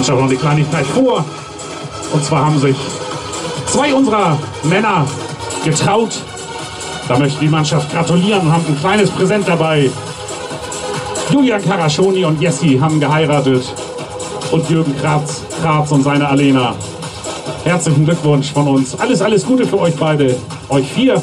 Mannschaft noch eine Kleinigkeit vor. Und zwar haben sich zwei unserer Männer getraut. Da möchte die Mannschaft gratulieren und haben ein kleines Präsent dabei. Julian Karashoni und Jessi haben geheiratet. Und Jürgen Kratz, Kratz und seine Alena. Herzlichen Glückwunsch von uns. Alles, alles Gute für euch beide, euch vier.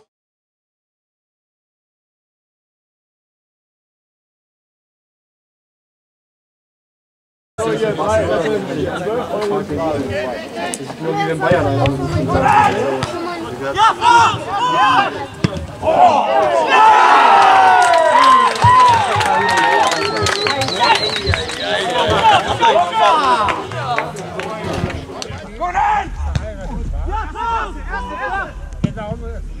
Das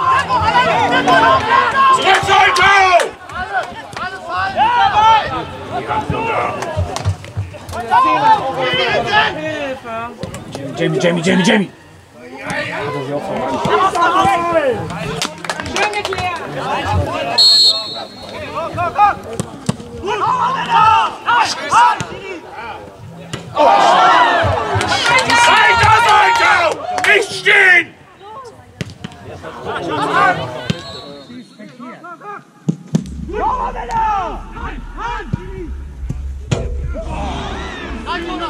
Jamie, Jamie, Jamie, Jamie! Hat er sie auch. 最高だ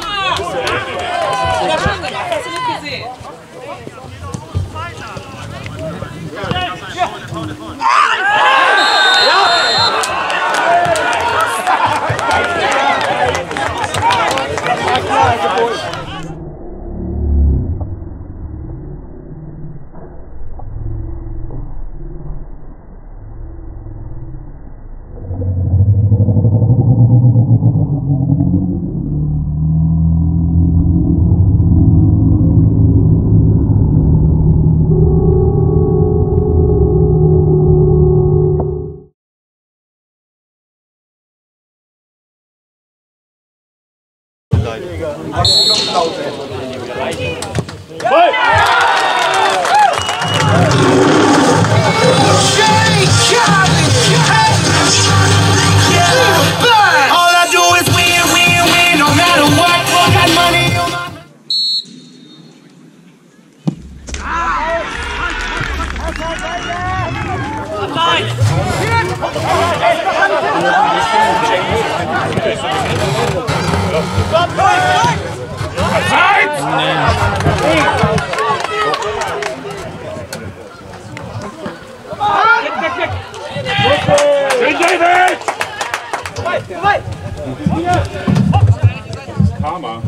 Karma.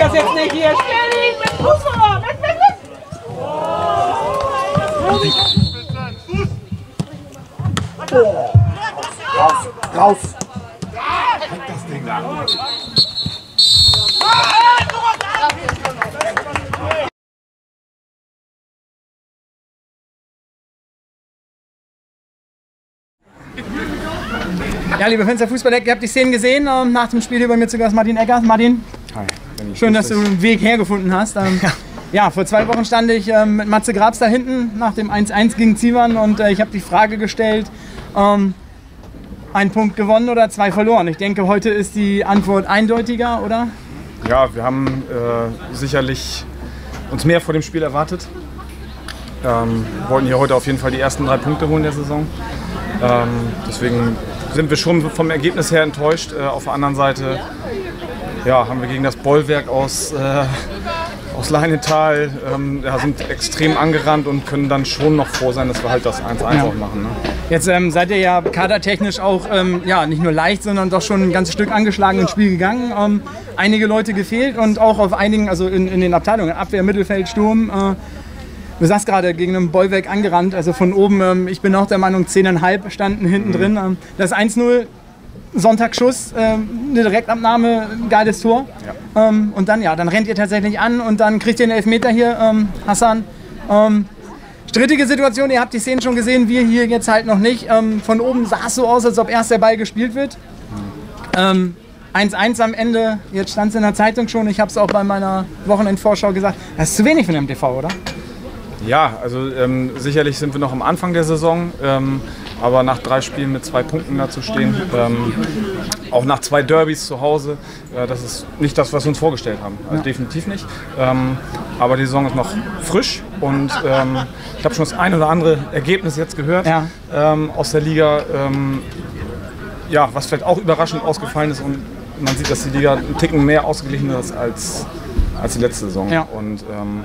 das jetzt nicht hier. Stelling mit Fußball. Ja, liebe Fans der Fußballeck, ihr habt die Szenen gesehen. Ähm, nach dem Spiel hier bei mir zu Gast Martin Eggers. Martin, schön, dass du einen Weg hergefunden hast. Ähm, ja. vor zwei Wochen stand ich ähm, mit Matze Grabs da hinten nach dem 1-1 gegen Zivan und äh, ich habe die Frage gestellt, ähm, ein Punkt gewonnen oder zwei verloren. Ich denke, heute ist die Antwort eindeutiger, oder? Ja, wir haben äh, sicherlich uns mehr vor dem Spiel erwartet. Ähm, wollten hier heute auf jeden Fall die ersten drei Punkte holen der Saison. Ähm, deswegen sind wir schon vom Ergebnis her enttäuscht. Äh, auf der anderen Seite ja, haben wir gegen das Bollwerk aus, äh, aus Leinetal ähm, ja, sind extrem angerannt und können dann schon noch froh sein, dass wir halt das 1-1 Ja. auch machen. Ne? Jetzt ähm, seid ihr ja kadertechnisch auch ähm, ja, nicht nur leicht, sondern doch schon ein ganzes Stück angeschlagen ins Spiel gegangen. Ähm, einige Leute gefehlt und auch auf einigen, also in, in den Abteilungen, Abwehr, Mittelfeld, Sturm. Äh, du sagst gerade, gegen einen Bollwerk angerannt, also von oben, ähm, ich bin auch der Meinung, 10,5 standen hinten drin. Ähm, das 1-0, Sonntagsschuss, ähm, eine Direktabnahme, ein geiles Tor. Ähm, und dann, ja, dann rennt ihr tatsächlich an und dann kriegt ihr einen Elfmeter hier, ähm, Hassan. Ähm, Strittige Situation, ihr habt die Szenen schon gesehen, wir hier jetzt halt noch nicht. Ähm, von oben sah es so aus, als ob erst der Ball gespielt wird. Ähm, 1-1 am Ende, jetzt stand es in der Zeitung schon, ich habe es auch bei meiner Wochenendvorschau gesagt, das ist zu wenig für den MTV, oder? Ja, also ähm, sicherlich sind wir noch am Anfang der Saison, ähm, aber nach drei Spielen mit zwei Punkten da zu stehen, ähm, auch nach zwei Derbys zu Hause, äh, das ist nicht das, was wir uns vorgestellt haben. Also definitiv nicht. Ähm, aber die Saison ist noch frisch und ähm, ich habe schon das ein oder andere Ergebnis jetzt gehört Ja. ähm, aus der Liga. Ähm, ja, was vielleicht auch überraschend ausgefallen ist und man sieht, dass die Liga einen Ticken mehr ausgeglichen ist als, als die letzte Saison. Ja. Und ähm,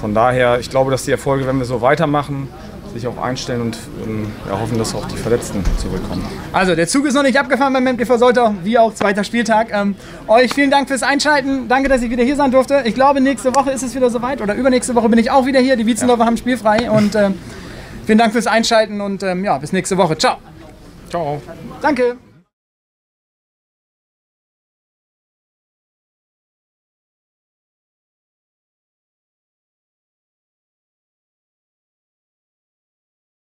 von daher, ich glaube, dass die Erfolge, wenn wir so weitermachen, sich auch einstellen und ähm, ja, hoffen, dass auch die Verletzten zurückkommen. Also, der Zug ist noch nicht abgefahren beim MTV Soltau, wie auch zweiter Spieltag. Ähm, euch vielen Dank fürs Einschalten. Danke, dass ich wieder hier sein durfte. Ich glaube, nächste Woche ist es wieder soweit oder übernächste Woche bin ich auch wieder hier. Die Wietzendorfer haben spielfrei und ähm, vielen Dank fürs Einschalten und ähm, ja, bis nächste Woche. Ciao. Ciao. Danke.